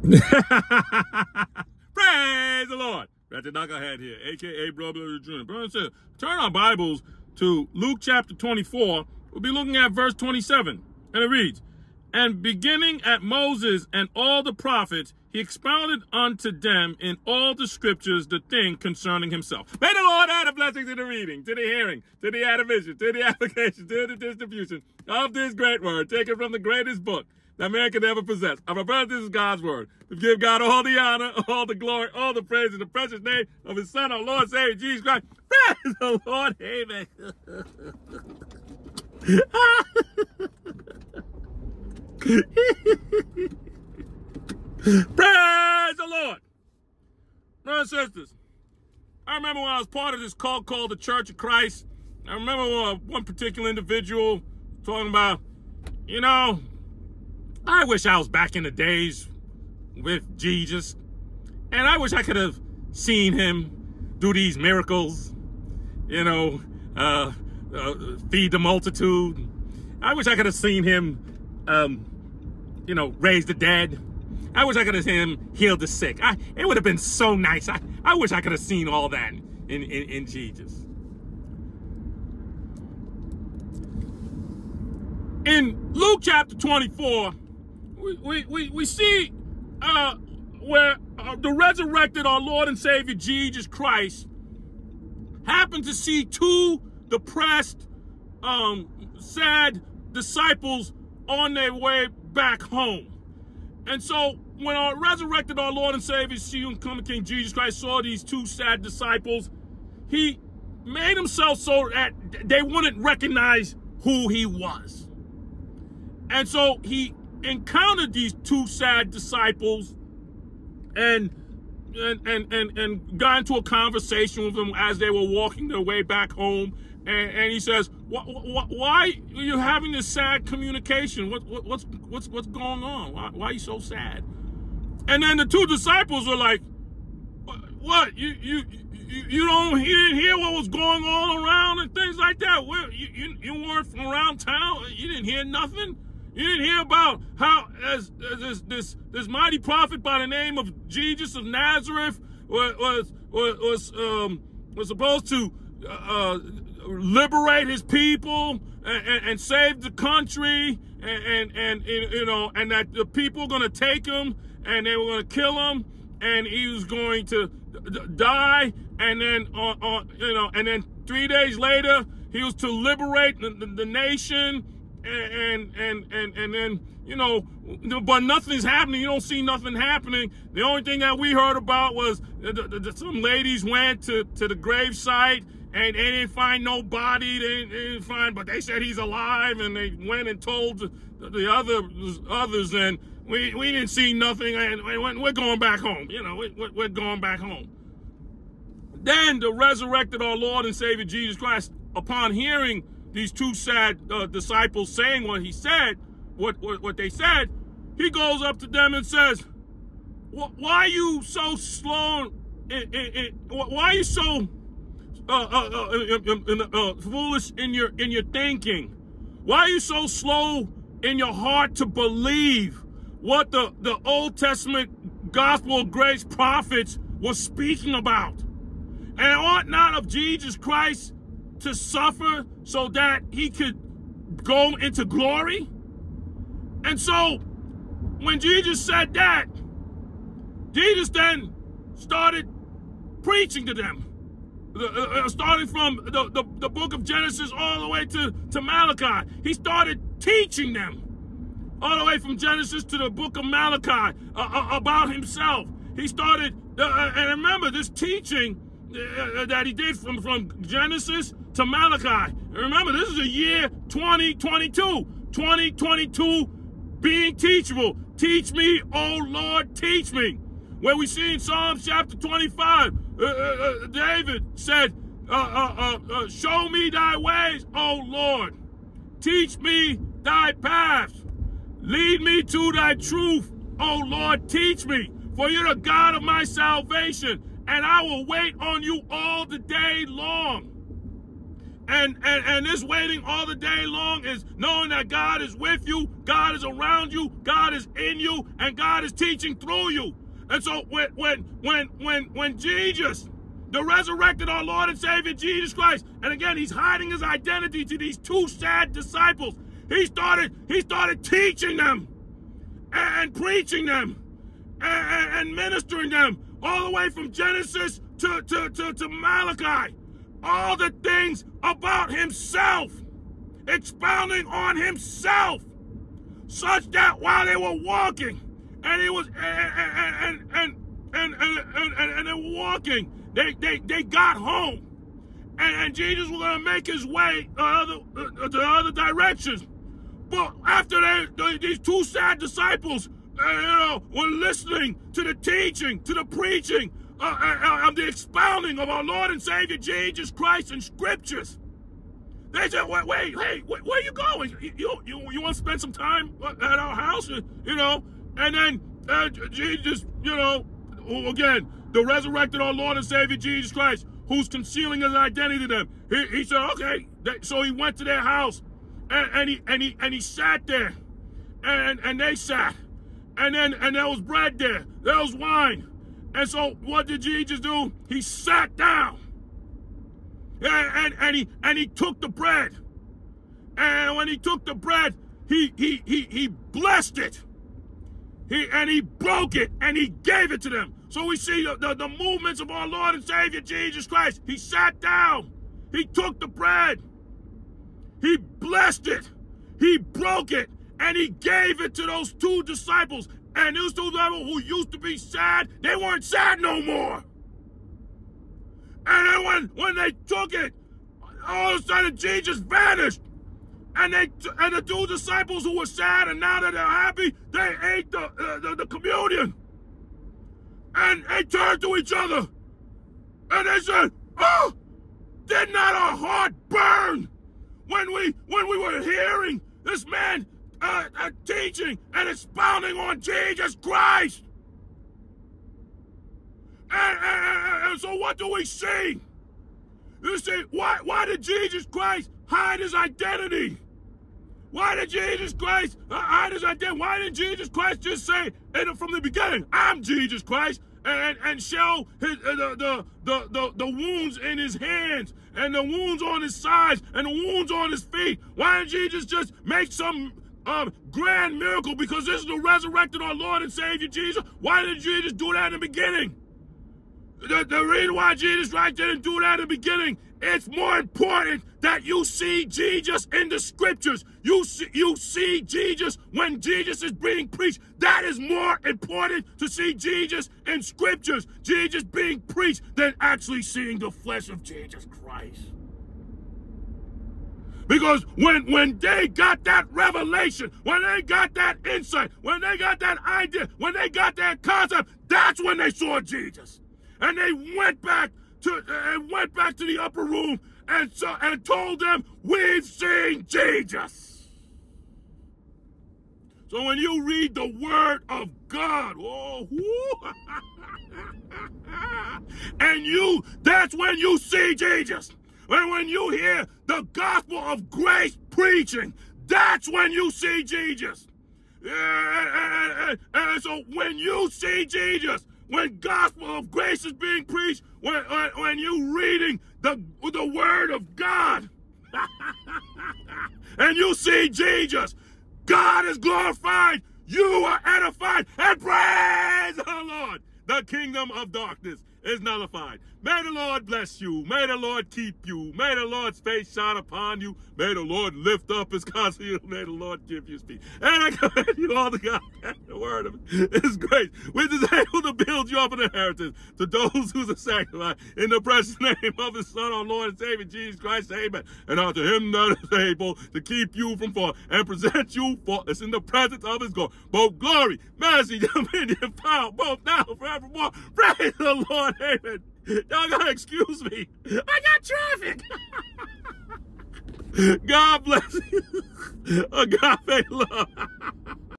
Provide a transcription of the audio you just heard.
Praise the Lord. Ratchet Knucklehead here, aka Brother Jr. Brother says, turn our Bibles to Luke chapter 24. We'll be looking at verse 27. And it reads, And beginning at Moses and all the prophets, he expounded unto them in all the scriptures the thing concerning himself. May the Lord add a blessing to the reading, to the hearing, to the admonition, to the application, to the distribution of this great word, taken from the greatest book that man could ever possess. Our brothers, this is God's word. We give God all the honor, all the glory, all the praise in the precious name of his son, our Lord, Savior, Jesus Christ. Praise the Lord. Amen. Praise the Lord. Brothers and sisters, I remember when I was part of this cult called the Church of Christ. I remember one particular individual talking about, you know, I wish I was back in the days with Jesus. And I wish I could have seen him do these miracles, you know, uh, uh, feed the multitude. I wish I could have seen him, um, you know, raise the dead. I wish I could have seen him heal the sick. I, it would have been so nice. I, I wish I could have seen all that in, in, in Jesus. In Luke chapter 24, we, we, we, we see uh, where uh, the resurrected our Lord and Savior Jesus Christ happened to see two depressed, um, sad disciples on their way back home. And so when our resurrected our Lord and Savior, coming King Jesus Christ, saw these two sad disciples, he made himself so that they wouldn't recognize who he was. And so he encountered these two sad disciples and and and and, and got into a conversation with them as they were walking their way back home. And, and he says why are you having this sad communication? What, what, what's what's what's going on? Why, why are you so sad? And then the two disciples were like what? You you you, don't you didn't hear what was going on around and things like that? Where, you, you, you weren't from around town? You didn't hear nothing you didn't hear about how as, as this, this this mighty prophet by the name of Jesus of Nazareth was was was, um, was supposed to uh, liberate his people and, and, and, save the country and, and and you know and that the people were going to take him and they were going to kill him and he was going to die and then uh, uh, you know and then three days later he was to liberate the, the, the nation and and and and then you know, but nothing's happening. You don't see nothing happening. The only thing that we heard about was the, the, the, some ladies went to to the grave site and they didn't find no body. They, they, didn't find, but they said he's alive, and they went and told the, the other others, and we we didn't see nothing, and we're going back home. You know, we, we're going back home. Then the resurrected our Lord and Savior Jesus Christ, upon hearing these two sad uh, disciples saying what he said, what, what, what they said, he goes up to them and says, why are you so slow? Why are you so uh, uh, uh, foolish in your in your thinking? Why are you so slow in your heart to believe what the, the Old Testament gospel of grace prophets were speaking about? And ought not of Jesus Christ to suffer so that he could go into glory? And so, when Jesus said that, Jesus then started preaching to them. Uh, uh, starting from the, the, the, book of Genesis all the way to, to Malachi. He started teaching them all the way from Genesis to the book of Malachi uh, uh about himself. He started, uh, and remember this teaching that he did from, from Genesis to Malachi. Remember, this is a year 2022. 2022 being teachable. Teach me, oh Lord, teach me. Where we see in Psalms chapter 25, uh, uh, uh, David said, uh, uh, uh, Show me thy ways, O Lord. Teach me thy paths. Lead me to thy truth, O Lord. Teach me, for you're the God of my salvation, and I will wait on you all the day long. And, and and this waiting all the day long is knowing that God is with you, God is around you, God is in you, and God is teaching through you. And so when when when when when Jesus, the resurrected our Lord and Savior Jesus Christ, and again he's hiding his identity to these two sad disciples. He started he started teaching them and, preaching them and, and ministering them all the way from Genesis to, to, to, to Malachi. All the things about himself, expounding on himself, such that while they were walking, and he was and and and and and, and, and, they were walking, they, they, they got home. And, and Jesus was going to make his way uh, other, uh, to other directions. But after they, these two sad disciples uh, you know, were listening to the teaching, to the preaching, uh, uh, uh, the expounding of our Lord and Savior Jesus Christ in scriptures. They said, wait, wait, hey, where, where are you going? You, you, you want to spend some time at our house, you know? And then uh, Jesus, you know, again, the resurrected our Lord and Savior Jesus Christ, who's concealing his identity to them. He, he said, okay. So he went to their house and, and, he and he and he sat there. And and they sat and then and there was bread there, there was wine. And so what did Jesus do? He sat down. And, and, and he and he took the bread. And when he took the bread, he he he he blessed it. He and he broke it and he gave it to them. So we see the, the, the movements of our Lord and Savior Jesus Christ. He sat down. He took the bread. He blessed it. He broke it and he gave it to those two disciples. And those two disciples who used to be sad, they weren't sad no more. And then when, when they took it, all of a sudden Jesus vanished. And they and the two disciples who were sad and now that they're happy, they ate the, uh, the, the communion. And they turned to each other. And they said, Oh, did not our heart burn when we when we were hearing this man uh, uh, teaching and expounding on Jesus Christ. And, and, and, so what do we see? You see, why, why did Jesus Christ hide his identity? Why did Jesus Christ uh, hide his identity? Why didn't Jesus Christ just say from the beginning, I'm Jesus Christ? and, and show his, uh, the, the, the, the wounds in his hands and the wounds on his sides and the wounds on his feet. Why didn't Jesus just make some um, grand miracle because this is the resurrected our Lord and Savior Jesus? Why didn't Jesus do that in the beginning? The, the reason why Jesus Christ didn't do that in the beginning it's more important that you see Jesus in the scriptures. You see, you see Jesus when Jesus is being preached. That is more important to see Jesus in scriptures, Jesus being preached, than actually seeing the flesh of Jesus Christ. Because when, when they got that revelation, when they got that insight, when they got that idea, when they got that concept, that's when they saw Jesus. And they went back to and went back to the upper room and so, and told them, "We've seen Jesus." So when you read the word of God, oh, and you, that's when you see Jesus. And when you hear the gospel of grace preaching, that's when you see Jesus. And, and, and, so when you see Jesus, when gospel of grace is being preached, when, when, when you reading the, the word of God, and you see Jesus, God is glorified, you are edified, and praise the Lord. The kingdom of darkness is nullified. May the Lord bless you. May the Lord keep you. May the Lord's face shine upon you. May the Lord lift up his countenance. May the Lord give you speed. And I commend you all to God. The word of His grace, which is able to build you up an inheritance to those who are sanctified in the precious name of his Son, our Lord and Savior Jesus Christ. Amen. And unto him that is able to keep you from falling and present you faultless in the presence of his God. Both glory, mercy, dominion, power, both now and forevermore. Praise the Lord. Amen. Y'all gotta excuse me. I got traffic. God bless you. Agape love.